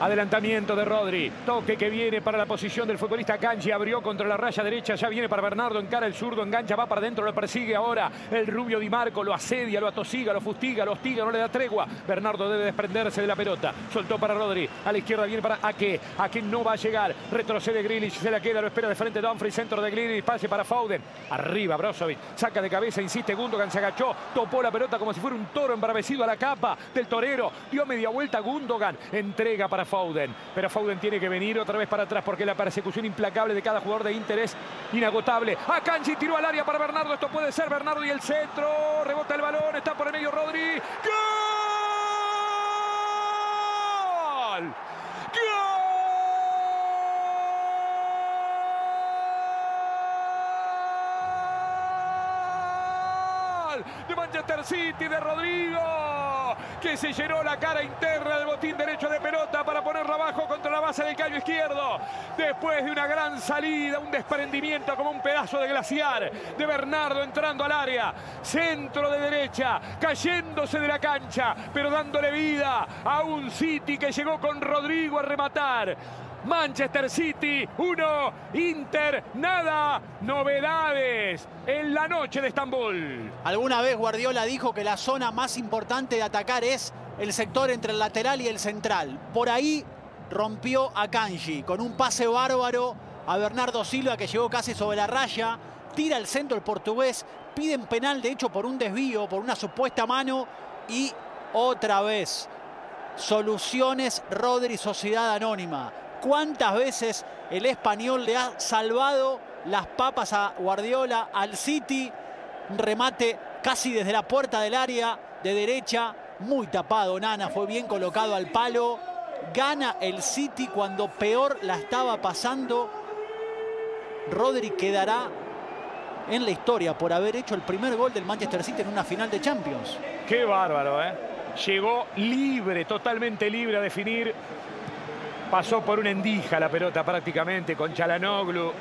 Adelantamiento de Rodri. Toque que viene para la posición del futbolista Kanji. Abrió contra la raya derecha. Ya viene para Bernardo. Encara el zurdo. Engancha. Va para adentro. Lo persigue ahora. El rubio Di Marco lo asedia, lo atosiga, lo fustiga, lo hostiga. No le da tregua. Bernardo debe desprenderse de la pelota. Soltó para Rodri. A la izquierda viene para Ake. Ake no va a llegar. Retrocede Grealish. Se la queda. Lo espera de frente Dumfries. Centro de Grealish. Pase para Foden. Arriba Brozovic. Saca de cabeza. Insiste Gundogan. Se agachó. Topó la pelota como si fuera un toro embravecido a la capa del torero. Dio media vuelta Gundogan. Entrega para Foden. Pero Foden tiene que venir otra vez para atrás porque la persecución implacable de cada jugador de Inter es inagotable. Akanji tiró al área para Bernardo. Esto puede ser Bernardo y el centro. Rebota el balón. Está por el medio Rodri. ¡Gol! de Manchester City de Rodrigo, que se llenó la cara interna del botín derecho de pelota para ponerla abajo contra la base del caño izquierdo. Después de una gran salida, un desprendimiento como un pedazo de glaciar de Bernardo entrando al área, centro de derecha, cayéndose de la cancha, pero dándole vida a un City que llegó con Rodrigo a rematar. Manchester City 1, Inter nada, novedades en la noche de Estambul. Alguna vez Guardiola dijo que la zona más importante de atacar es el sector entre el lateral y el central. Por ahí rompió a Kanji con un pase bárbaro a Bernardo Silva que llegó casi sobre la raya, tira el centro el portugués, piden penal de hecho por un desvío, por una supuesta mano y otra vez soluciones Rodri Sociedad Anónima cuántas veces el español le ha salvado las papas a Guardiola, al City. remate casi desde la puerta del área de derecha. Muy tapado Nana, fue bien colocado al palo. Gana el City cuando peor la estaba pasando. Rodri quedará en la historia por haber hecho el primer gol del Manchester City en una final de Champions. Qué bárbaro, ¿eh? Llegó libre, totalmente libre a definir Pasó por una endija la pelota prácticamente con Chalanoglu,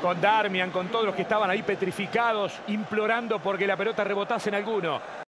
con Darmian, con todos los que estaban ahí petrificados, implorando porque la pelota rebotase en alguno.